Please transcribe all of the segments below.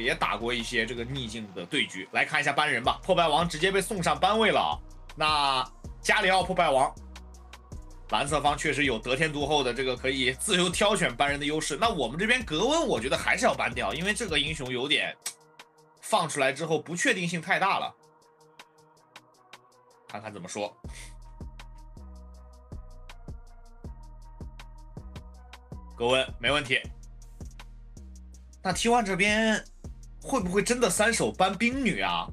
也打过一些这个逆境的对局。来看一下班人吧，破败王直接被送上班位了啊。那加里奥破败王，蓝色方确实有得天独厚的这个可以自由挑选班人的优势。那我们这边格温，我觉得还是要搬掉，因为这个英雄有点放出来之后不确定性太大了。看看怎么说。格温没问题。那 T1 这边会不会真的三手搬冰女啊？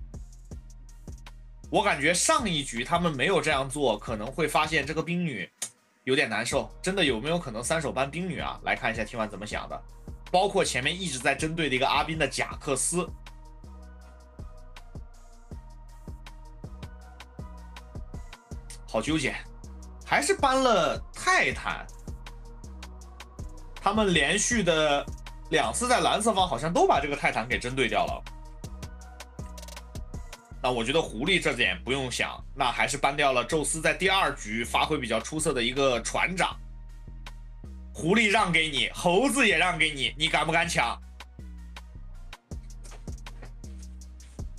我感觉上一局他们没有这样做，可能会发现这个冰女有点难受。真的有没有可能三手搬冰女啊？来看一下 T1 怎么想的。包括前面一直在针对的一个阿宾的贾克斯，好纠结，还是搬了泰坦。他们连续的两次在蓝色方好像都把这个泰坦给针对掉了。那我觉得狐狸这点不用想，那还是搬掉了宙斯在第二局发挥比较出色的一个船长。狐狸让给你，猴子也让给你，你敢不敢抢？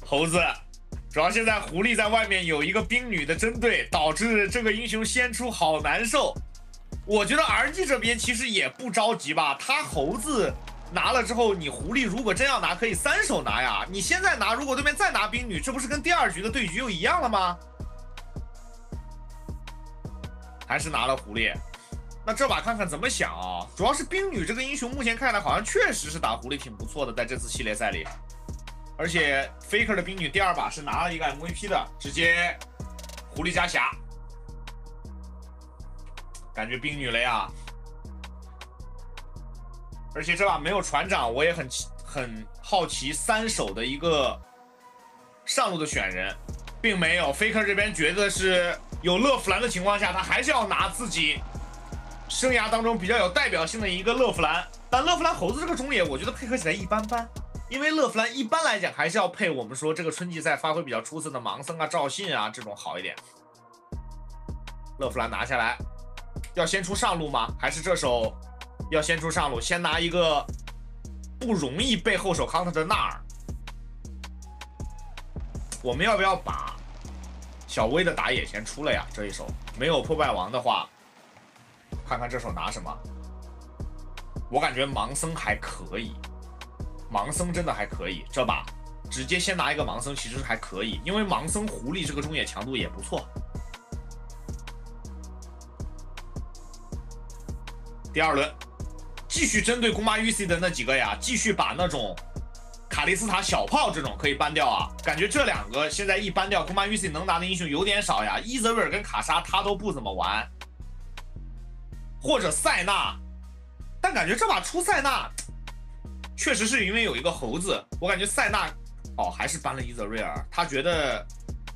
猴子，主要现在狐狸在外面有一个冰女的针对，导致这个英雄先出好难受。我觉得 RNG 这边其实也不着急吧，他猴子拿了之后，你狐狸如果真要拿，可以三手拿呀。你现在拿，如果对面再拿冰女，这不是跟第二局的对局又一样了吗？还是拿了狐狸，那这把看看怎么想啊？主要是冰女这个英雄目前看来好像确实是打狐狸挺不错的，在这次系列赛里，而且 Faker 的冰女第二把是拿了一个 MVP 的，直接狐狸加霞。感觉冰女了呀，而且这把没有船长，我也很很好奇三手的一个上路的选人，并没有 Faker 这边觉得是有勒弗兰的情况下，他还是要拿自己生涯当中比较有代表性的一个勒弗兰，但勒弗兰猴子这个中野，我觉得配合起来一般般，因为勒弗兰一般来讲还是要配我们说这个春季赛发挥比较出色的盲僧啊、赵信啊这种好一点。勒弗兰拿下来。要先出上路吗？还是这手要先出上路，先拿一个不容易被后手扛的纳尔？我们要不要把小薇的打野先出了呀？这一手没有破败王的话，看看这手拿什么？我感觉盲僧还可以，盲僧真的还可以。这把直接先拿一个盲僧其实还可以，因为盲僧狐狸这个中野强度也不错。第二轮，继续针对公妈 UC 的那几个呀，继续把那种卡利斯塔小炮这种可以搬掉啊。感觉这两个现在一搬掉，公妈 UC 能拿的英雄有点少呀。伊泽瑞尔跟卡莎他都不怎么玩，或者塞纳，但感觉这把出塞纳，确实是因为有一个猴子。我感觉塞纳，哦，还是搬了伊泽瑞尔，他觉得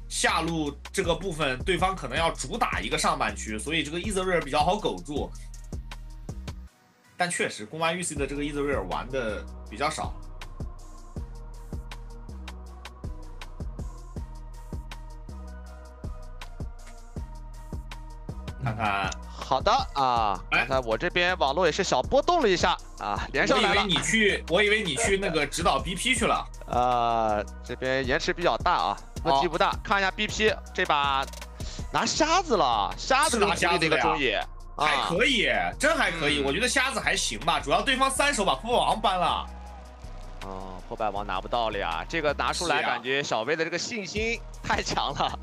下路这个部分对方可能要主打一个上半区，所以这个伊泽瑞尔比较好苟住。但确实，公安 UC 的这个伊泽瑞尔玩的比较少。看看，好的啊，刚才我这边网络也是小波动了一下啊，连上来了。我以为你去，我以为你去那个指导 BP 去了。呃，这边延迟比较大啊，问题不大。看一下 BP 这把拿瞎子了，瞎子拿瞎子的一个中野。还可以，真还可以，我觉得瞎子还行吧。主要对方三手把破败王搬了，哦，破败王拿不到了呀。这个拿出来，感觉小薇的这个信心太强了。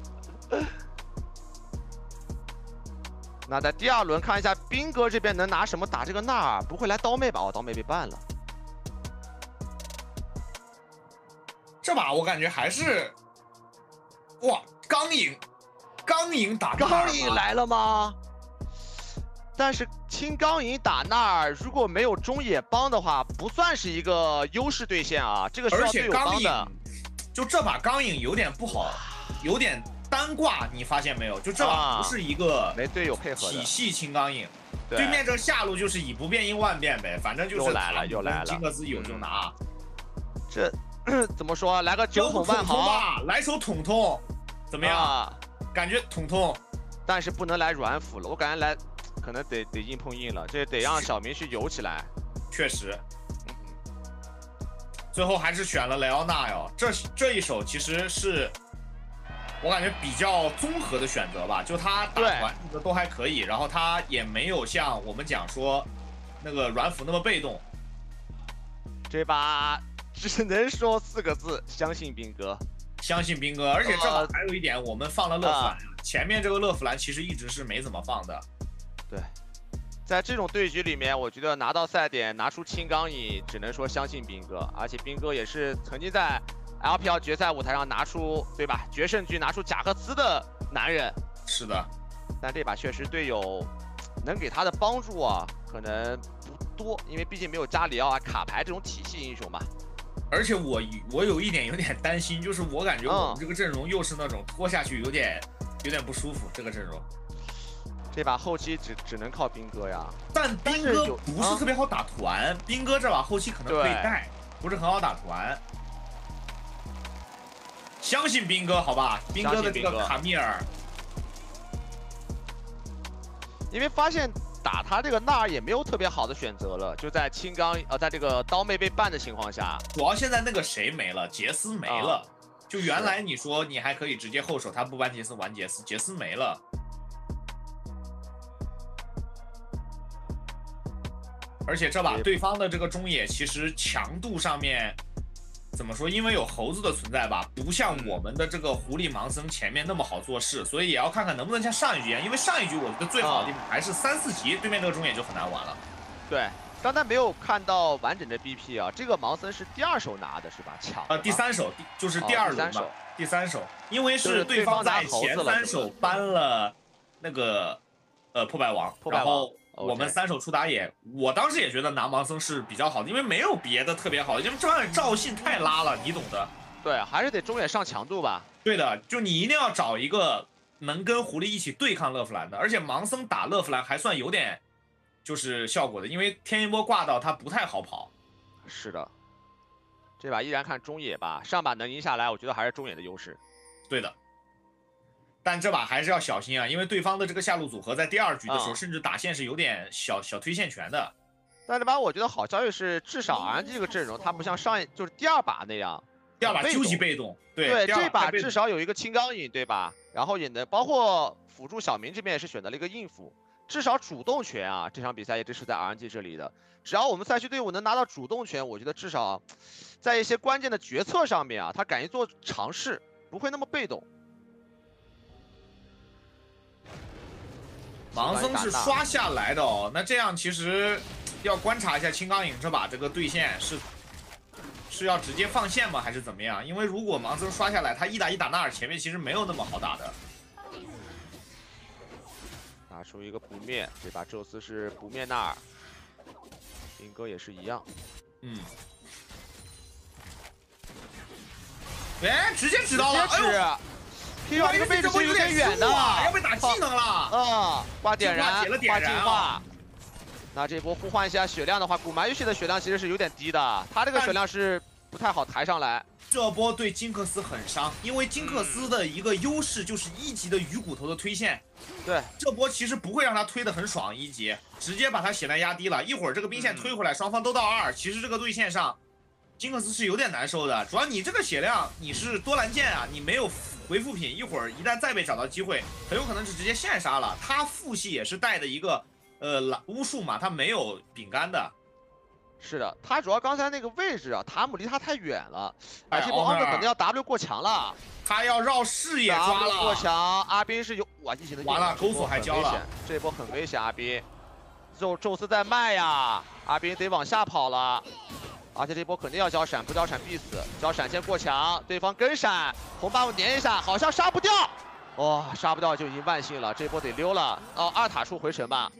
那在第二轮看一下兵哥这边能拿什么打这个纳尔？不会来刀妹吧？哦，刀妹被办了。这把我感觉还是，哇，刚影，刚影打刚影来了吗？但是青钢影打纳尔，如果没有中野帮的话，不算是一个优势对线啊。这个需要队友帮的。就这把钢影有点不好，有点单挂，你发现没有？就这把不是一个没队友配合体系青钢影，对面这下路就是以不变应万变呗，反正就是又来了又来了，金克斯有就拿。这 怎么说？来个九桶万豪吧，来手桶桶，怎么样？感觉桶桶，但是不能来软辅了，我感觉来。可能得得硬碰硬了，这得让小明去游起来。确实，最后还是选了莱奥纳哟。这这一手其实是我感觉比较综合的选择吧，就他打团的都还可以，然后他也没有像我们讲说那个软辅那么被动。这把 只能说四个字：相信兵哥，相信兵哥。而且正好还有一点，我们放了乐芙兰，前面这个乐芙兰其实一直是没怎么放的。对。在这种对局里面，我觉得拿到赛点，拿出青钢影，只能说相信兵哥。而且兵哥也是曾经在 LPL 决赛舞台上拿出，对吧？决胜局拿出贾克斯的男人。是的。但这把确实队友能给他的帮助啊，可能不多，因为毕竟没有加里奥啊、卡牌这种体系英雄嘛。而且我我有一点有点担心，就是我感觉我们这个阵容又是那种拖下去有点有点不舒服，这个阵容。这把后期只只能靠兵哥呀，但兵哥不是特别好打团，兵哥这把后期可能可以带，不是很好打团。相信兵哥好吧，兵哥的这个卡米尔，因为发现打他这个纳尔也没有特别好的选择了，就在青钢呃，在这个刀妹被办的情况下，主要现在那个谁没了，杰斯没了，就原来你说你还可以直接后手，他不玩杰斯玩杰斯，杰斯没了。而且这把对方的这个中野其实强度上面怎么说？因为有猴子的存在吧，不像我们的这个狐狸盲僧前面那么好做事，所以也要看看能不能像上一局一样。因为上一局我觉得最好的地方还是三四级对面这个中野就很难玩了。对，刚才没有看到完整的 BP 啊，这个盲僧是第二手拿的是吧？抢呃第三手，就是第二轮吧，第三手，因为是对方在前三手搬了那个呃破败王，然后。我们三手出打野，我当时也觉得拿盲僧是比较好的，因为没有别的特别好的，因为这玩意赵信太拉了，你懂的。对，还是得中野上强度吧。对的，就你一定要找一个能跟狐狸一起对抗乐芙兰的，而且盲僧打乐芙兰还算有点就是效果的，因为天一波挂到他不太好跑。是的，这把依然看中野吧，上把能赢下来，我觉得还是中野的优势。对的。但这把还是要小心啊，因为对方的这个下路组合在第二局的时候，甚至打线是有点小小推线权的。但这把我觉得好消息是，至少 RNG 这个阵容它不像上一就是第二把那样，第二把究极被动。对，这把至少有一个青钢影，对吧？然后也能包括辅助小明这边也是选择了一个应付，至少主动权啊，这场比赛一直是在 RNG 这里的。只要我们赛区队伍能拿到主动权，我觉得至少在一些关键的决策上面啊，他敢于做尝试，不会那么被动。盲僧是刷下来的哦，那这样其实要观察一下青钢影这把这个对线是是要直接放线吗，还是怎么样？因为如果盲僧刷下来，他一打一打纳尔前面其实没有那么好打的。打出一个不灭，这把宙斯是不灭纳尔，兵哥也是一样。嗯。哎，直接知道了，哎呦！这个位置是有点远的，要被打技能了。啊，挂点燃，挂净化。那这波互换一下血量的话，古蛮玉系的血量其实是有点低的，他这个血量是不太好抬上来。这波对金克斯很伤，因为金克斯的一个优势就是一级的鱼骨头的推线。对，这波其实不会让他推的很爽，一级直接把他血量压低了。一会儿这个兵线推回来，双方都到二，其实这个对线上，金克斯是有点难受的。主要你这个血量，你是多兰剑啊，你没有。回复品一会儿一旦再被找到机会，很有可能是直接现杀了。他副系也是带的一个呃巫术嘛，他没有饼干的。是的，他主要刚才那个位置啊，塔姆离他太远了，而且波奥特可能要 W 过墙了，他要绕视野抓了。过墙，阿斌是有哇一起的。完了，钩锁还交了，这波很危险，阿斌。宙宙斯在卖呀，阿斌得往下跑了。而且这波肯定要交闪，不交闪必死。交闪先过墙，对方跟闪，红 buff 粘一下，好像杀不掉。哇，杀不掉就已经万幸了，这波得溜了。哦，二塔出回城吧。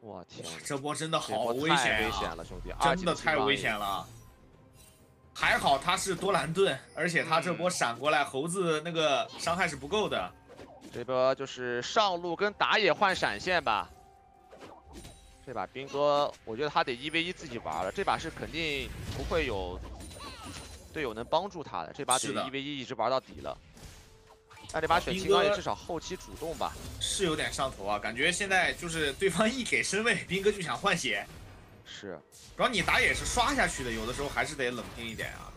我天，这波真的好危险危险了，兄弟，真的太危险了。还好他是多兰盾，而且他这波闪过来，猴子那个伤害是不够的。这波就是上路跟打野换闪现吧。这把兵哥，我觉得他得一 v 一自己玩了。这把是肯定不会有队友能帮助他的，这把得一 v 一一直玩到底了。那这把选青钢也至少后期主动吧？是有点上头啊，感觉现在就是对方一给身位，兵哥就想换血。是，主要你打野是刷下去的，有的时候还是得冷静一点啊。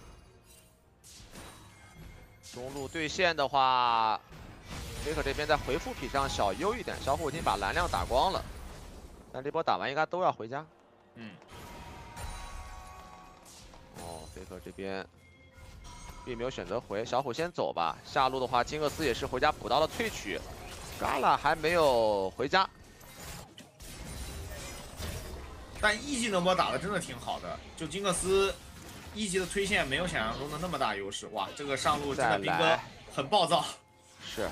中路对线的话，Faker 这边在回复比上小优一点，小虎已经把蓝量打光了，但这波打完应该都要回家。嗯，哦，Faker 这边并没有选择回，小虎先走吧。下路的话，金厄斯也是回家补刀了萃取，Gala 还没有回家。但一技能波打的真的挺好的，就金克斯一级的推线没有想象中的那么大优势。哇，这个上路真的兵哥很暴躁，是，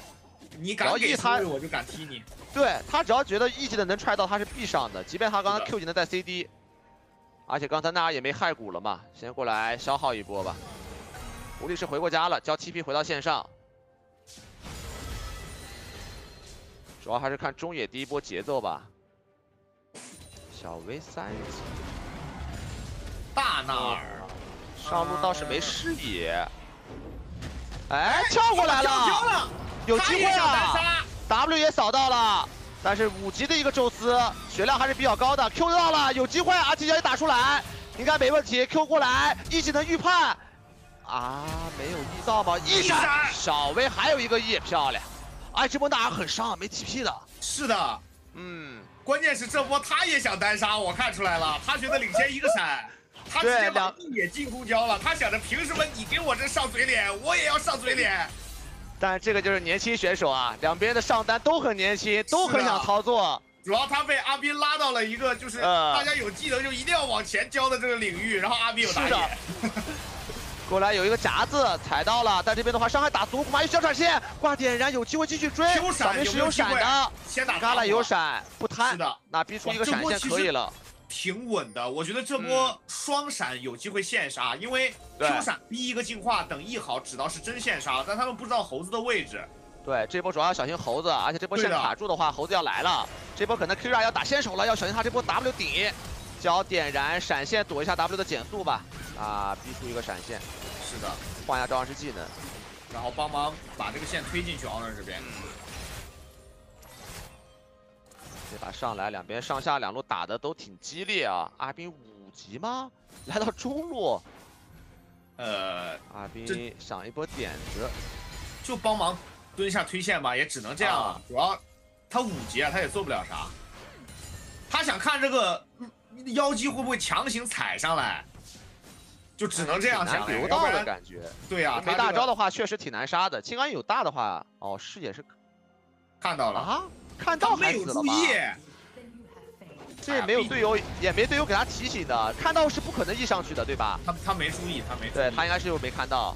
你敢给他，我就敢踢你。对他只要觉得一技能能踹到他是必上的，即便他刚刚 Q 技能带 CD，而且刚才那也没害骨了嘛，先过来消耗一波吧。狐狸是回过家了，交 TP 回到线上，主要还是看中野第一波节奏吧。小 V 三级，大纳尔。上路倒是没视野，哎，跳过来了，有机会啊！W 也扫到了，但是五级的一个宙斯血量还是比较高的，Q 到了，有机会啊！技巧也打出来，应该没问题，Q 过来，一技能预判，啊，没有 E 到吗？一闪，小薇还有一个 E，漂亮！哎，这波纳尔很伤，没 TP 的。是的，嗯。关键是这波他也想单杀，我看出来了，他觉得领先一个闪，他直接把也进公交了，他想着凭什么你给我这上嘴脸，我也要上嘴脸。但这个就是年轻选手啊，两边的上单都很年轻，都很想操作。主要他被阿斌拉到了一个就是大家有技能就一定要往前交的这个领域，然后阿斌有打野。过来有一个夹子踩到了，但这边的话伤害打足，马一小闪现挂点燃，有机会继续追。小明是有闪的，先打嘎啦有闪不贪。那逼出一个闪现可以了，挺稳的。我觉得这波双闪有机会现杀，因为 Q 闪逼一个进化，等 E 好指到是真现杀，但他们不知道猴子的位置。对，这波主要要小心猴子，而且这波线卡住的话，猴子要来了。这波可能 Kira 要打先手了，要小心他这波 W 顶，交点燃闪现躲一下 W 的减速吧。啊，逼出一个闪现。是的，换一下召唤师技能，然后帮忙把这个线推进去。奥 r 这边，这把上来，两边上下两路打的都挺激烈啊。阿斌五级吗？来到中路，呃，阿斌想一波点子，就帮忙蹲下推线吧，也只能这样了。主要他五级啊，他也做不了啥。他想看这个妖姬会不会强行踩上来。就只能这样想，流道的感觉。对呀，没大招的话确实挺难杀的。青安有大的话，哦，视野是看到了啊，看到还死了吗？这也没有队友，也没队友给他提醒的，看到是不可能 E 上去的，对吧？他他没注意，他没对他应该是又没看到，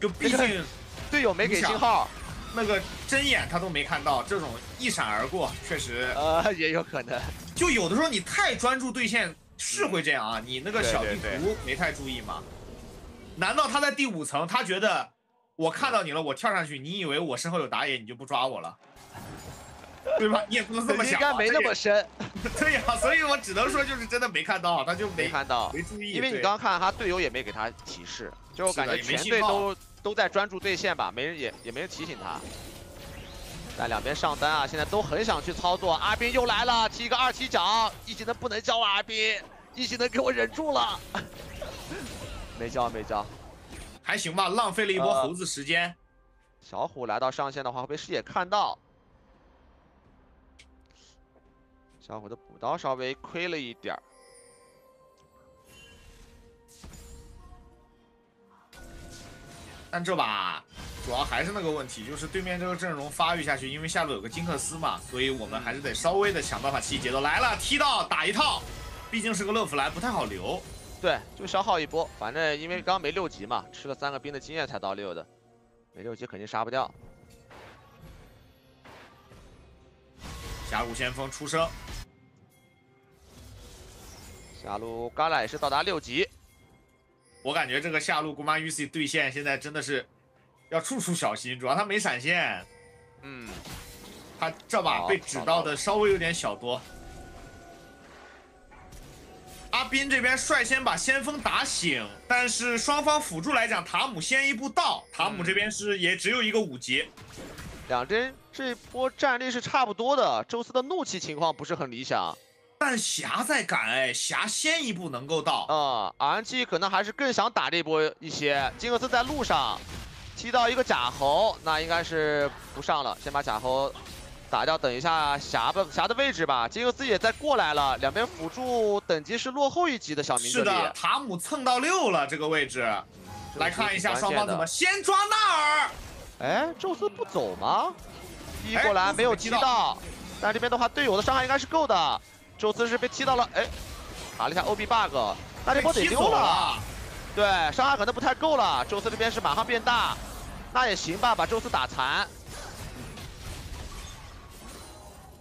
就毕竟队友没给信号，那个针眼他都没看到，这种一闪而过确实呃 也有可能。就有的时候你太专注对线。是会这样啊？你那个小地图没太注意吗？难道他在第五层，他觉得我看到你了，我跳上去，你以为我身后有打野，你就不抓我了，对吧？你也不能这么想。应该没那么深。对呀，所以我只能说就是真的没看到，他就没看到，没注意。因为你刚刚看他队友也没给他提示，就我感觉全队都都在专注对线吧，没人也也没人提醒他。但两边上单啊，现在都很想去操作。阿斌又来了，踢一个二踢脚，一技能不能交啊！阿斌，一技能给我忍住了，没交没交，还行吧，浪费了一波猴子时间。小虎来到上线的话会被视野看到，小虎的补刀稍微亏了一点儿。但这把主要还是那个问题，就是对面这个阵容发育下去，因为下路有个金克斯嘛，所以我们还是得稍微的想办法起节奏。来了，踢到打一套，毕竟是个乐福来，不太好留。对，就消耗一波，反正因为刚刚没六级嘛，吃了三个兵的经验才到六的，没六级肯定杀不掉。峡谷先锋出生，下路 Gala 也是到达六级。我感觉这个下路姑妈 UC 对线现在真的是要处处小心，主要他没闪现，嗯，他这把被指到的稍微有点小多。阿斌这边率先把先锋打醒，但是双方辅助来讲，塔姆先一步到，塔姆这边是也只有一个五级，两针这波战力是差不多的，宙斯的怒气情况不是很理想。但霞在赶哎，霞先一步能够到。啊，RNG 可能还是更想打这波一些。金克斯在路上踢到一个假猴，那应该是不上了，先把假猴打掉，等一下霞的霞的位置吧。金克斯也在过来了，两边辅助等级是落后一级的小明是的，塔姆蹭到六了这个位置。来看一下双方怎么先抓纳尔。哎，宙斯不走吗？踢过来没有踢到，但这边的话队友的伤害应该是够的。宙斯是被踢到了，哎，卡了一下 OB bug，那这波得丢了。对，伤害可能不太够了。宙斯这边是马上变大，那也行吧，把宙斯打残。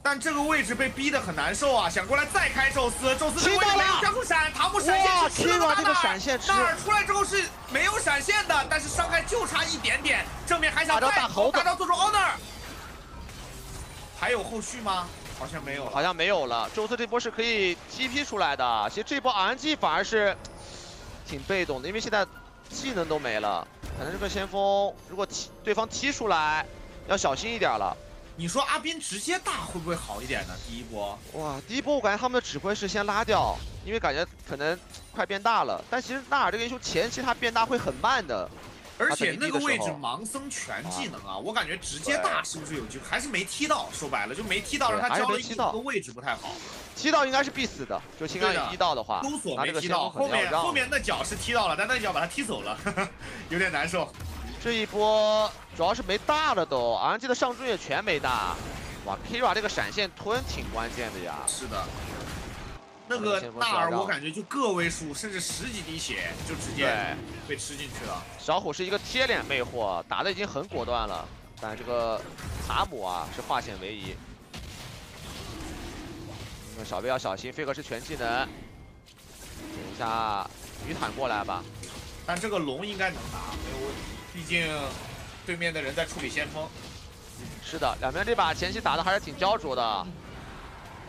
但这个位置被逼得很难受啊！想过来再开宙斯，宙斯这个位置没有加速闪，塔姆闪现吃了这个闪现，纳尔出来之后是没有闪现的，但是伤害就差一点点。正面还想再猴大招做出 honor，还有后续吗？好像没有，好像没有了。宙斯这波是可以 TP 出来的，其实这波 RNG 反而是挺被动的，因为现在技能都没了，可能这个先锋如果踢对方踢出来，要小心一点了。你说阿斌直接大会不会好一点呢？第一波，哇，第一波我感觉他们的指挥是先拉掉，因为感觉可能快变大了。但其实纳尔这个英雄前期他变大会很慢的，而且那个位置盲僧全技能啊，我感觉直接大是不是有机会？还是没踢到，说白了就没踢到，让他交了一个位置不太好。踢到应该是必死的，就青钢一到的话，搜索没踢到，后面后面那脚是踢到了，但那脚把他踢走了，有点难受。这一波主要是没大了都，RNG 的上中野全没大，哇，Kira 这个闪现吞挺关键的呀。是的，那个纳尔我感觉就个位数，甚至十几滴血就直接被吃进去了。小虎是一个贴脸魅惑，打的已经很果断了，但这个卡姆啊是化险为夷。那小贝要小心，飞哥是全技能，等一下鱼坦过来吧。但这个龙应该能打，没有问题。毕竟，对面的人在处理先锋。是的，两边这把前期打的还是挺焦灼的。哦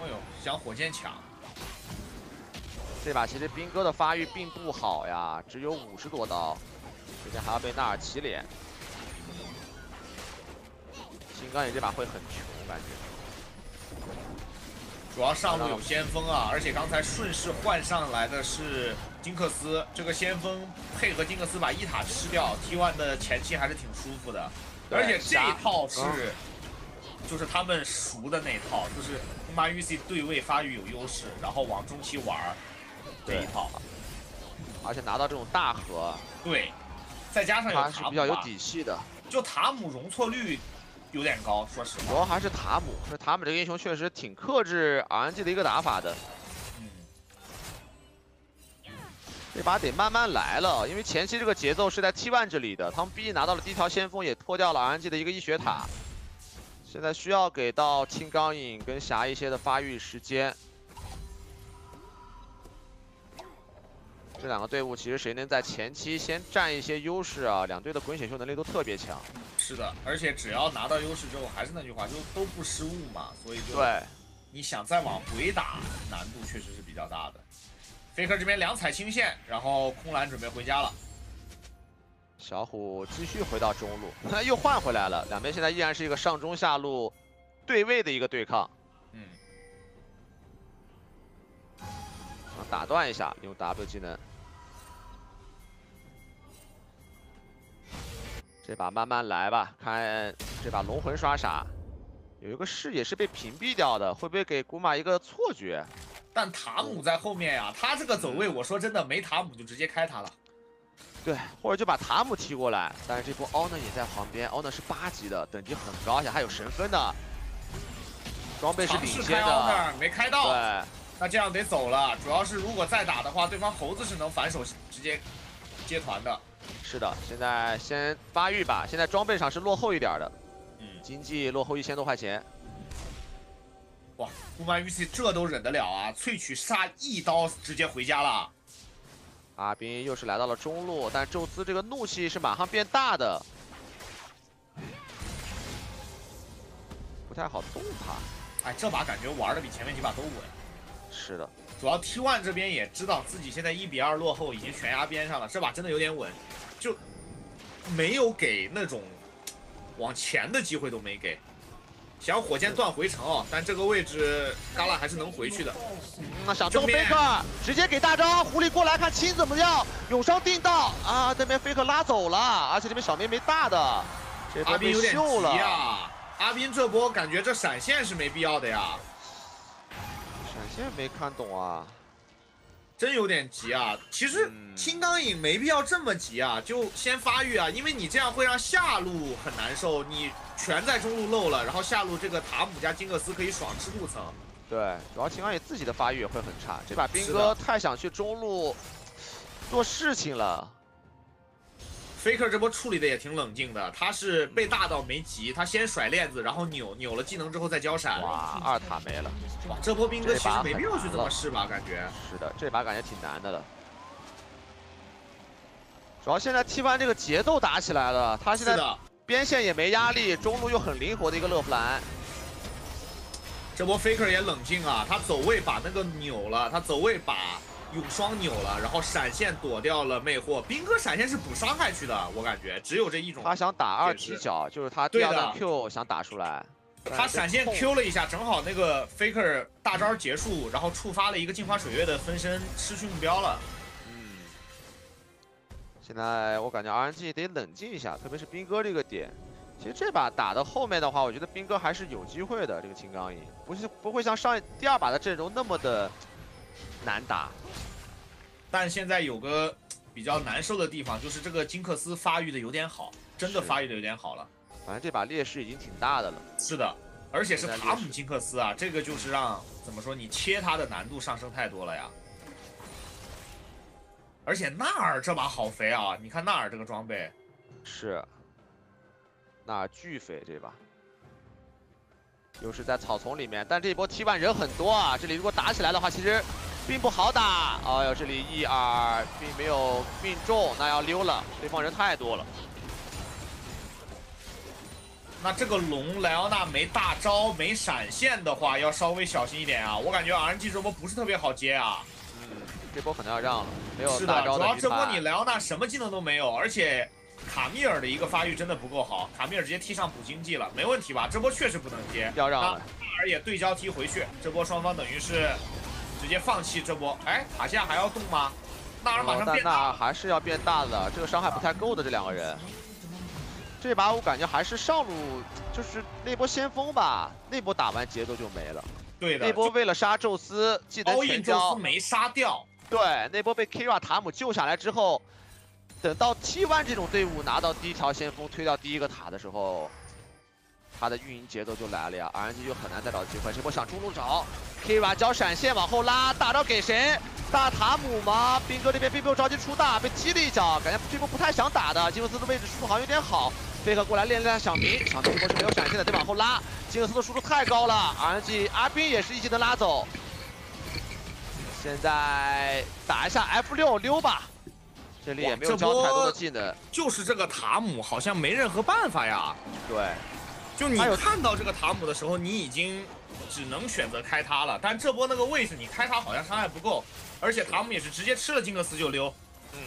呦，想火箭抢。这把其实兵哥的发育并不好呀，只有五十多刀，这边还要被纳尔骑脸。金刚野这把会很穷，感觉。主要上路有先锋啊，而且刚才顺势换上来的是。金克斯这个先锋配合金克斯把一塔吃掉，T1 的前期还是挺舒服的，而且这一套是就是他们熟的那套，就是空巴 UC 对位发育有优势，然后往中期玩这一套，而且拿到这种大盒，对，再加上有塔姆，比较有底气的，就塔姆容错率有点高，说实话，主要还是塔姆，这塔姆这个英雄确实挺克制 RNG 的一个打法的。这把得慢慢来了，因为前期这个节奏是在 T1 这里的，他们毕竟拿到了第一条先锋，也脱掉了 RNG 的一个一血塔，现在需要给到青钢影跟霞一些的发育时间。这两个队伍其实谁能在前期先占一些优势啊？两队的滚雪球能力都特别强。是的，而且只要拿到优势之后，还是那句话，就都不失误嘛，所以就对，你想再往回打，难度确实是比较大的。Faker 这边两踩清线，然后空蓝准备回家了。小虎继续回到中路，那 又换回来了。两边现在依然是一个上中下路对位的一个对抗。嗯，打断一下，用 W 技能。这把慢慢来吧，看这把龙魂刷啥，有一个视野是被屏蔽掉的，会不会给古马一个错觉？但塔姆在后面呀，他这个走位，我说真的，没塔姆就直接开他了。对，或者就把塔姆踢过来。但是这波 honor 也在旁边，honor 是八级的，等级很高，而且还有神分的。装备是领先的，没开到。对，那这样得走了。主要是如果再打的话，对方猴子是能反手直接接团的。是的，现在先发育吧。现在装备上是落后一点的，嗯，经济落后一千多块钱。哇，不瞒玉器这都忍得了啊！萃取杀一刀直接回家了。阿斌又是来到了中路，但宙斯这个怒气是马上变大的，不太好动他。哎，这把感觉玩的比前面几把都稳。是的，主要 T1 这边也知道自己现在一比二落后，已经悬崖边上了。这把真的有点稳，就没有给那种往前的机会都没给。想火箭断回城哦，但这个位置嘎拉还是能回去的。那想动 faker，直接给大招，狐狸过来看清怎么样？永伤定到啊，这边 faker 拉走了，而且这边小妹没大的，这阿斌有点急啊！阿斌这波感觉这闪现是没必要的呀，闪现没看懂啊。真有点急啊！其实青钢影没必要这么急啊，就先发育啊，因为你这样会让下路很难受。你全在中路漏了，然后下路这个塔姆加金克斯可以爽吃路层。对，主要青钢影自己的发育也会很差。这把兵哥太想去中路做事情了。Faker 这波处理的也挺冷静的，他是被大到没急，他先甩链子，然后扭扭了技能之后再交闪。哇，二塔没了。哇，这波兵哥其实没必要去这么试吧？感觉是的，这把感觉挺难的了。主要现在 T1 这个节奏打起来了，他现在边线也没压力，中路又很灵活的一个乐芙兰。这波 Faker 也冷静啊，他走位把那个扭了，他走位把。用双扭了，然后闪现躲掉了魅惑。兵哥闪现是补伤害去的，我感觉只有这一种。他想打二踢脚，就是他第二段 Q 想打出来。他闪现 Q 了一下，正好那个 Faker 大招结束，然后触发了一个镜花水月的分身，失去目标了。嗯。现在我感觉 RNG 得冷静一下，特别是兵哥这个点。其实这把打到后面的话，我觉得兵哥还是有机会的。这个青钢影不是不会像上一第二把的阵容那么的。难打，但现在有个比较难受的地方，就是这个金克斯发育的有点好，真的发育的有点好了。反正这把劣势已经挺大的了。是的，而且是塔姆金克斯啊，这个就是让怎么说，你切他的难度上升太多了呀。而且纳尔这把好肥啊，你看纳尔这个装备，是，那巨肥这把。又是在草丛里面，但这一波 T1 人很多啊，这里如果打起来的话，其实。并不好打，哎呦，这里一耳并没有命中，那要溜了，对方人太多了。那这个龙莱奥娜没大招没闪现的话，要稍微小心一点啊！我感觉 RNG 这波不是特别好接啊。嗯，这波可能要让了，没有大招的。主要这波你莱奥娜什么技能都没有，而且卡米尔的一个发育真的不够好，卡米尔直接踢上补经济了，没问题吧？这波确实不能接，要让了。纳尔也对焦踢回去，这波双方等于是。直接放弃这波，哎，塔下还要动吗？纳尔马上变大，还是要变大的，这个伤害不太够的这两个人。这把我感觉还是上路，就是那波先锋吧，那波打完节奏就没了。对的，那波为了杀宙斯，技能全交没杀掉。对，那波被 Kira 塔姆救下来之后，等到 T1 这种队伍拿到第一条先锋，推掉第一个塔的时候。他的运营节奏就来了呀，RNG 就很难再找机会。这波想中路找，Kira 交闪现往后拉，大招给谁？大塔姆吗？兵哥这边并没有着急出大，被击了一脚，感觉这波不太想打的。金克斯的位置输出好像有点好，飞鹤过来练练小明，小明这波是没有闪现的，得往后拉。金克斯的输出太高了，RNG 阿斌也是一技能拉走。现在打一下 F 六溜吧，这里也没有交太多的技能，就是这个塔姆好像没任何办法呀。对。就你看到这个塔姆的时候，你已经只能选择开他了。但这波那个位置，你开他好像伤害不够，而且塔姆也是直接吃了金克斯就溜。嗯，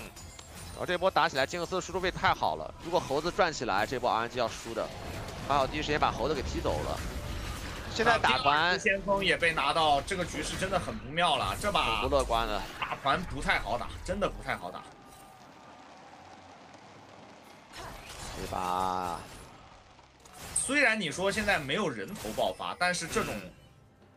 然后这波打起来，金克斯的输出位太好了。如果猴子转起来，这波 RNG 要输的。还好第一时间把猴子给踢走了。现在打团先锋也被拿到，这个局势真的很不妙了。这把不乐观了，打团不太好打，真的不太好打。这把。虽然你说现在没有人头爆发，但是这种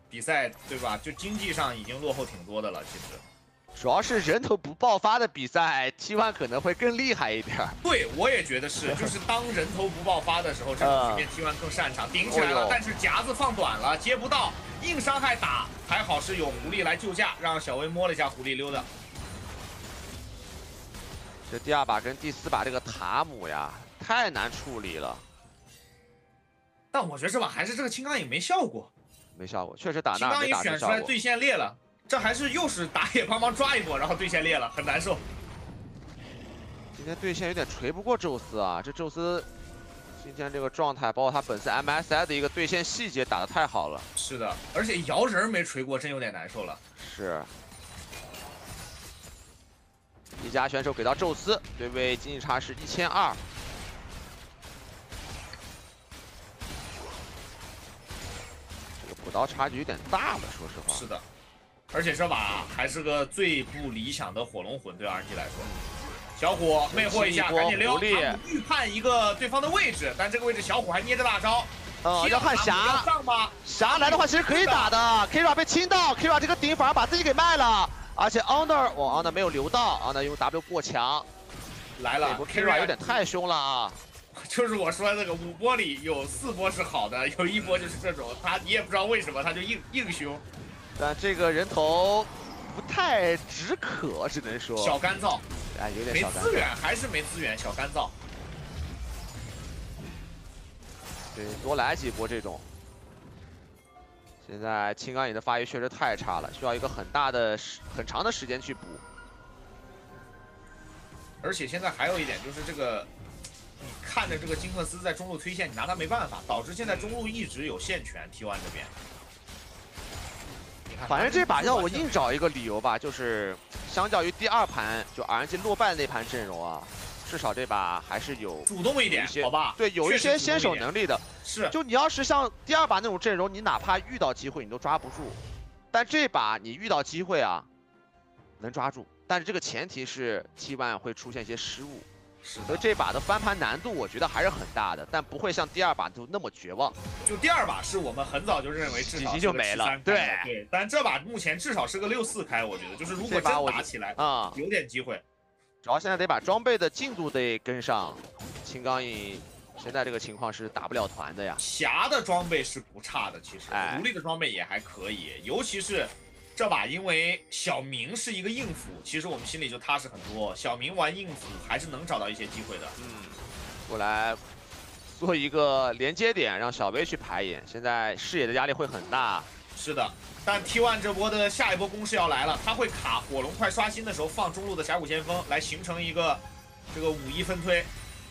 比赛对吧？就经济上已经落后挺多的了。其实，主要是人头不爆发的比赛，T1 可能会更厉害一点。对，我也觉得是，就是当人头不爆发的时候，这种局面 T1 更擅长，顶起来了。但是夹子放短了，接不到，硬伤害打，还好是有狐狸来救驾，让小薇摸了一下狐狸溜的。这第二把跟第四把这个塔姆呀，太难处理了。但我觉得这把还是这个青钢影没效果，没效果，确实打青钢影选出来对线裂了，这还是又是打野帮忙抓一波，然后对线裂了，很难受。今天对线有点锤不过宙斯啊，这宙斯今天这个状态，包括他本次 MSI 的一个对线细节打的太好了。是的，而且摇人没锤过，真有点难受了。是。一家选手给到宙斯，对位经济差是一千二。刀差距有点大了，说实话。是的，而且这把还是个最不理想的火龙魂，对 RNG 来说。小虎魅惑一下，赶紧溜！预判一个对方的位置，但这个位置小虎还捏着大招。呃，要看霞上吗？霞来的话其实可以打的，Kira 被清到，Kira 这个顶反而把自己给卖了，而且 Honor，我，Honor 没有留到，Honor 用 W 过墙，来了，Kira 有点太凶了啊！就是我说那个五波里有四波是好的，有一波就是这种，他你也不知道为什么他就硬硬凶，但这个人头不太止渴，只能说小干燥。哎，有点没资源，还是没资源，小干燥。对，多来几波这种。现在青钢影的发育确实太差了，需要一个很大的时、很长的时间去补。而且现在还有一点就是这个，你看着这个金克斯在中路推线，你拿他没办法，导致现在中路一直有线权 T1 这边。反正这把要我硬找一个理由吧，就是相较于第二盘就 RNG 落败那盘阵容啊，至少这把还是有主动一点，好吧？对，有一些先手能力的。是，就你要是像第二把那种阵容，你哪怕遇到机会你都抓不住，但这把你遇到机会啊，能抓住，但是这个前提是 T1 会出现一些失误。所以这把的翻盘难度，我觉得还是很大的，但不会像第二把就那么绝望。就第二把是我们很早就认为至少就没了，对对。但这把目前至少是个六四开，我觉得就是如果真打起来啊，有点机会。主要现在得把装备的进度得跟上。青钢影现在这个情况是打不了团的呀。霞的装备是不差的，其实哎狐狸的装备也还可以，尤其是。这把因为小明是一个硬辅，其实我们心里就踏实很多。小明玩硬辅还是能找到一些机会的。嗯，过来做一个连接点，让小薇去排野。现在视野的压力会很大。是的，但 T1 这波的下一波攻势要来了，他会卡火龙快刷新的时候放中路的峡谷先锋，来形成一个这个五一分推，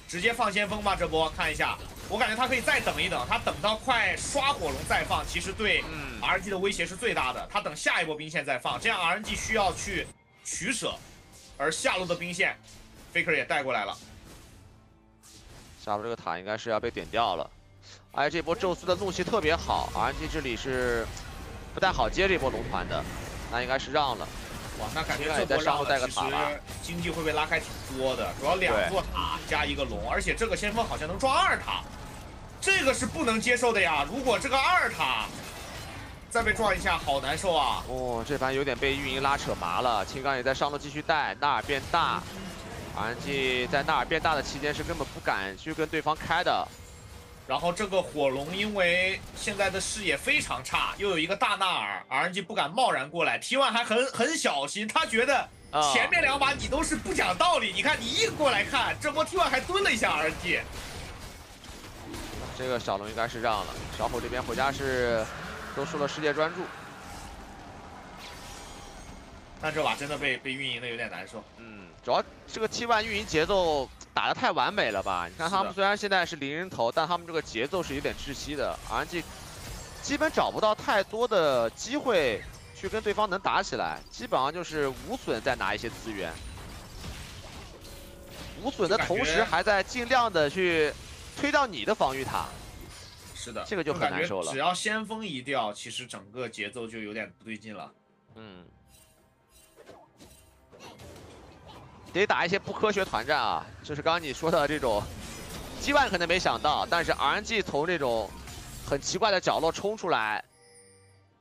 直接放先锋吧。这波看一下。我感觉他可以再等一等，他等到快刷火龙再放，其实对 RNG 的威胁是最大的。他等下一波兵线再放，这样 RNG 需要去取舍，而下路的兵线，Faker 也带过来了。下路这个塔应该是要被点掉了。哎，这波宙斯的怒气特别好，RNG 这里是不太好接这波龙团的，那应该是让了。哇，那感觉这波让其实经济会被拉开挺多的，主要两座塔加一个龙，而且这个先锋好像能撞二塔，这个是不能接受的呀！如果这个二塔再被撞一下，好难受啊！哦，这盘有点被运营拉扯麻了，青钢也在上路继续带，纳尔变大，RNG 在纳尔变大的期间是根本不敢去跟对方开的。然后这个火龙因为现在的视野非常差，又有一个大纳尔，RNG 不敢贸然过来，T1 还很很小心，他觉得前面两把你都是不讲道理，你看你硬过来看，这波 T1 还蹲了一下 RNG。这个小龙应该是让了，小虎这边回家是都输了世界专注，但这把真的被被运营的有点难受。嗯，主要这个 T1 运营节奏。打的太完美了吧？你看他们虽然现在是零人头，但他们这个节奏是有点窒息的。RNG 基本找不到太多的机会去跟对方能打起来，基本上就是无损再拿一些资源，无损的同时还在尽量的去推掉你的防御塔。是的，这个就很难受了。只要先锋一掉，其实整个节奏就有点不对劲了。嗯。得打一些不科学团战啊，就是刚刚你说的这种，G ONE 可能没想到，但是 RNG 从这种很奇怪的角落冲出来，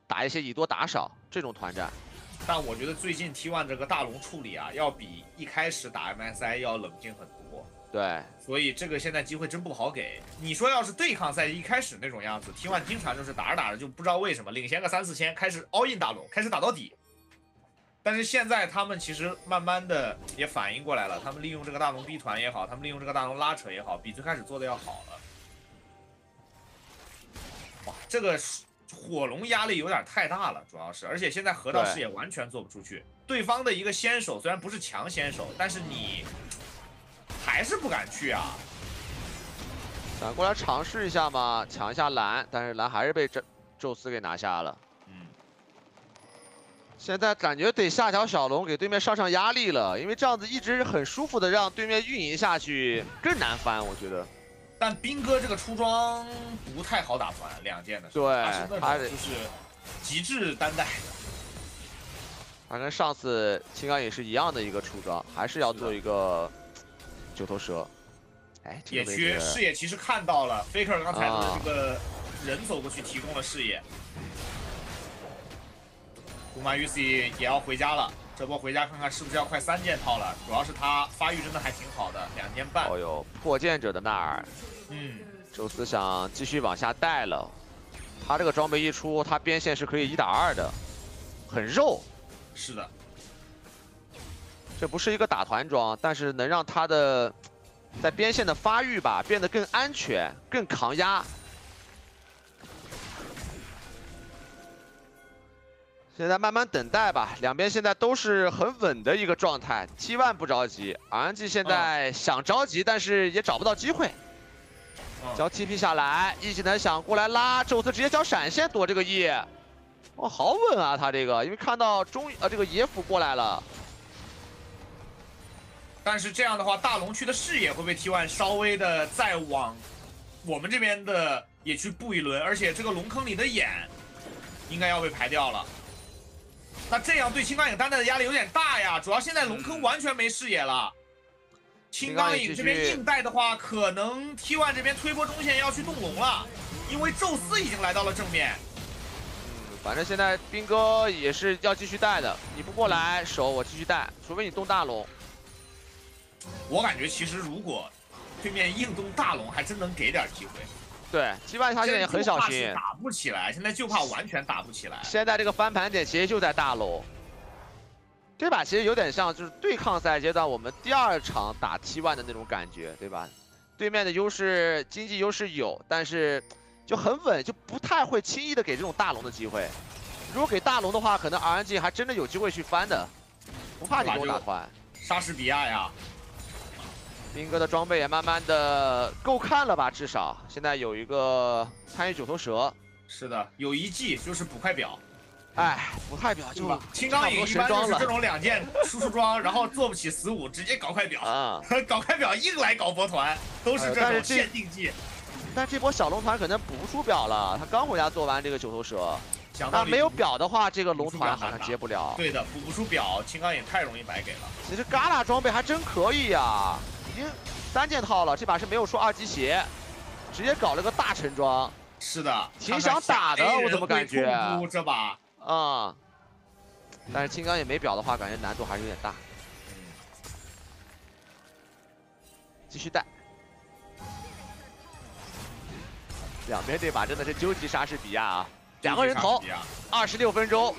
打一些以多打少这种团战。但我觉得最近 T ONE 这个大龙处理啊，要比一开始打 MSI 要冷静很多。对，所以这个现在机会真不好给。你说要是对抗赛一开始那种样子，T ONE 经常就是打着打着就不知道为什么领先个三四千，开始 all in 大龙，开始打到底。但是现在他们其实慢慢的也反应过来了，他们利用这个大龙逼团也好，他们利用这个大龙拉扯也好，比最开始做的要好了。哇，这个火龙压力有点太大了，主要是，而且现在河道视野完全做不出去。对方的一个先手虽然不是强先手，但是你还是不敢去啊。想过来尝试一下嘛，抢一下蓝，但是蓝还是被宙宙斯给拿下了。现在感觉得下条小龙给对面上上压力了，因为这样子一直很舒服的让对面运营下去更难翻，我觉得。但兵哥这个出装不太好打团，两件的，对，他就是极致单带。他跟上次青钢影是一样的一个出装，还是要做一个九头蛇。哎，野区视野其实看到了，Faker 刚才的这个人走过去提供了视野。古马 UC 也要回家了，这波回家看看是不是要快三件套了。主要是他发育真的还挺好的，两件半。哦呦，破剑者的纳尔，嗯，宙斯想继续往下带了。他这个装备一出，他边线是可以一打二的，很肉。是的，这不是一个打团装，但是能让他的在边线的发育吧变得更安全、更抗压。现在慢慢等待吧，两边现在都是很稳的一个状态。T1 不着急，RNG 现在想着急，但是也找不到机会。交 TP 下来，一技能想过来拉，宙斯直接交闪现躲这个 E。哇，好稳啊！他这个，因为看到中呃这个野辅过来了，但是这样的话，大龙区的视野会被 T1 稍微的再往我们这边的野区布一轮，而且这个龙坑里的眼应该要被排掉了。那这样对青钢影单带的压力有点大呀，主要现在龙坑完全没视野了。青钢影这边硬带的话，可能 T1 这边推波中线要去动龙了，因为宙斯已经来到了正面。反正现在兵哥也是要继续带的，你不过来守，我继续带，除非你动大龙。我感觉其实如果对面硬动大龙，还真能给点机会。对，击败他现在也很小心，打不起来，现在就怕完全打不起来。现在这个翻盘点其实就在大龙，这把其实有点像就是对抗赛阶段我们第二场打 T1 的那种感觉，对吧？对面的优势经济优势有，但是。就很稳，就不太会轻易的给这种大龙的机会。如果给大龙的话，可能 RNG 还真的有机会去翻的，不怕你给我打团。莎士比亚呀，兵哥的装备也慢慢的够看了吧？至少现在有一个参与九头蛇。是的，有一技就是补快表。哎，补快表就青钢影一般就是这种两件输出装，然后做不起死五，直接搞快表。啊，搞快表硬来搞佛团，都是这种限定技。但这波小龙团可能补不出表了，他刚回家做完这个九头蛇，那没有表的话，这个龙团好像接不了。对的，补不出表，青钢影太容易白给了。其实旮旯装备还真可以呀，已经三件套了，这把是没有出二级鞋，直接搞了个大成装。是的，挺想打的，我怎么感觉？这把啊，但是青钢也没表的话，感觉难度还是有点大。继续带。两边这把真的是究极莎士比亚啊！两个人头，二十六分钟。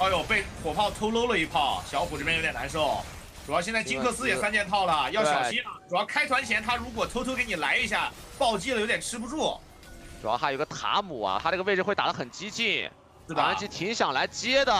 哎呦，被火炮偷搂了一炮，小虎这边有点难受。主要现在金克斯也三件套了，要小心啊！主要开团前他如果偷偷给你来一下，暴击了有点吃不住。主要还有个塔姆啊，他这个位置会打得很激进，反击挺想来接的。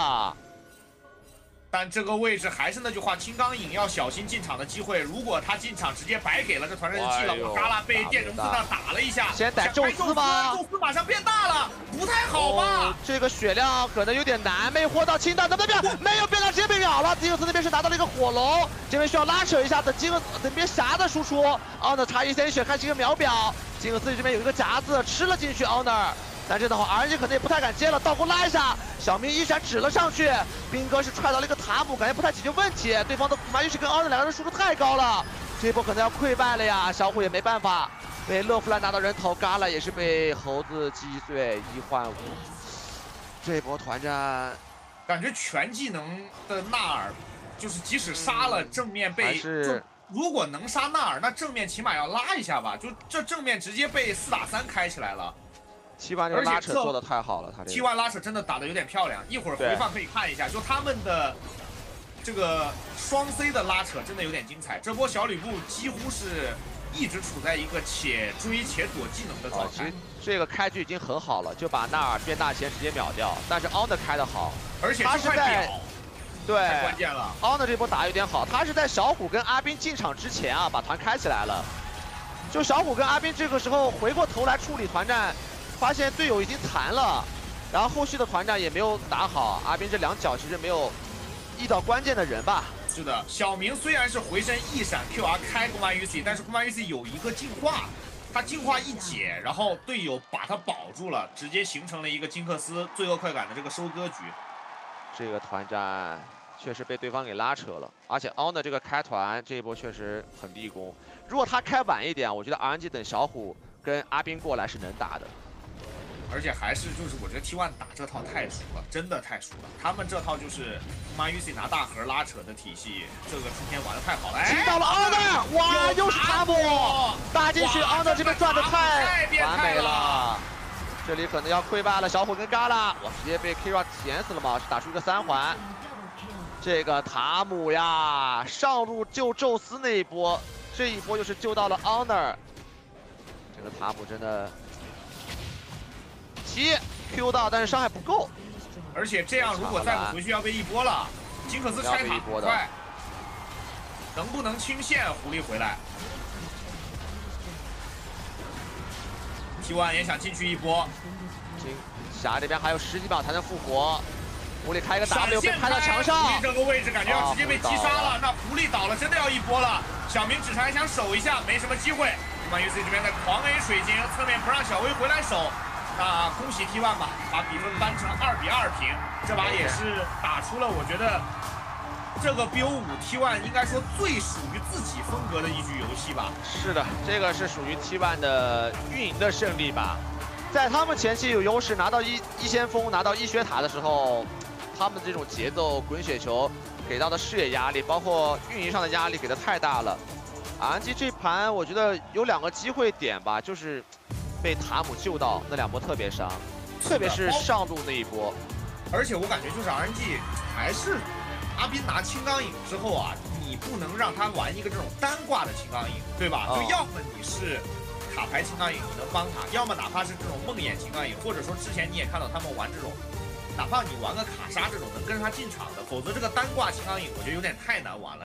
但这个位置还是那句话，青钢影要小心进场的机会。如果他进场直接白给了这团战就弃了，我嘎啦被电容子那打了一下，先逮宙斯吗？宙斯马上变大了，不太好吧？这个血量可能有点难，魅惑到青弹能不能变？没有变，直接被秒了。金克斯那边是拿到了一个火龙，这边需要拉扯一下，等金克等边匣的输出。Honor 差一鲜血，开启一个秒表。金克斯这边有一个夹子吃了进去，Honor。但这的话，RNG 可能也不太敢接了，倒钩拉一下，小明一闪指了上去，兵哥是踹到了一个塔姆，感觉不太解决问题。对方的马玉是跟奥德两个人输出太高了，这一波可能要溃败了呀。小虎也没办法，被勒夫兰拿到人头，嘎了也是被猴子击碎一换五。这波团战，感觉全技能的纳尔，就是即使杀了正面被，是如果能杀纳尔，那正面起码要拉一下吧？就这正面直接被四打三开起来了。T one 这拉扯做的太好了，他这 T one 拉扯真的打的有点漂亮，一会儿回放可以看一下，就他们的这个双 C 的拉扯真的有点精彩。这波小吕布几乎是一直处在一个且追且躲技能的状态。其实这个开局已经很好了，就把纳尔变大前直接秒掉。但是 Honor 开的好，而且他是在对关键了，Honor 这波打有点好，他是在小虎跟阿斌进场之前啊把团开起来了。就小虎跟阿斌这个时候回过头来处理团战。发现队友已经残了，然后后续的团战也没有打好，阿斌这两脚其实没有遇到关键的人吧，是的，小明虽然是回身一闪 QR 开公马 UC，但是公马 UC 有一个净化，他净化一解，然后队友把他保住了，直接形成了一个金克斯罪恶快感的这个收割局。这个团战确实被对方给拉扯了，而且 On 的这个开团这一波确实很立功。如果他开晚一点，我觉得 RNG 等小虎跟阿斌过来是能打的。而且还是就是我觉得 T1 打这套太熟了，真的太熟了。他们这套就是妈 UC 拿大盒拉扯的体系，这个今天玩的太好了。听到了 On，哇，又是塔姆打进去，On 这边转的太完美了。这里可能要溃败了，小虎跟嘎啦，哇，直接被 Kira 填死了嘛，打出一个三环。这个塔姆呀，上路救宙斯那一波，这一波又是救到了 Honor。这个塔姆真的。七 Q 到，但是伤害不够，而且这样如果再不回去要被一波了。金克斯拆塔快，能不能清线？狐狸回来，T1 也想进去一波。金霞这边还有十几秒才能复活，狐狸开一个 W 被拍到墙上。狐狸这个位置感觉要直接被击杀了，那狐狸倒了，真的要一波了。小明只是还想守一下，没什么机会。满 UC 这边在狂 A 水晶，侧面不让小薇回来守。那恭喜 T1 吧，把比分扳成二比二平。这把也是打出了我觉得这个 BO5 T1 应该说最属于自己风格的一局游戏吧。是的，这个是属于 T1 的运营的胜利吧。在他们前期有优势，拿到一一先锋，拿到一血塔的时候，他们这种节奏、滚雪球给到的视野压力，包括运营上的压力给的太大了。RNG 这盘我觉得有两个机会点吧，就是。被塔姆救到那两波特别伤，特别是上路那一波，而且我感觉就是 RNG 还是阿斌拿青钢影之后啊，你不能让他玩一个这种单挂的青钢影，对吧？就要么你是卡牌青钢影你能帮他，要么哪怕是这种梦魇青钢影，或者说之前你也看到他们玩这种，哪怕你玩个卡莎这种能跟着他进场的，否则这个单挂青钢影我觉得有点太难玩了。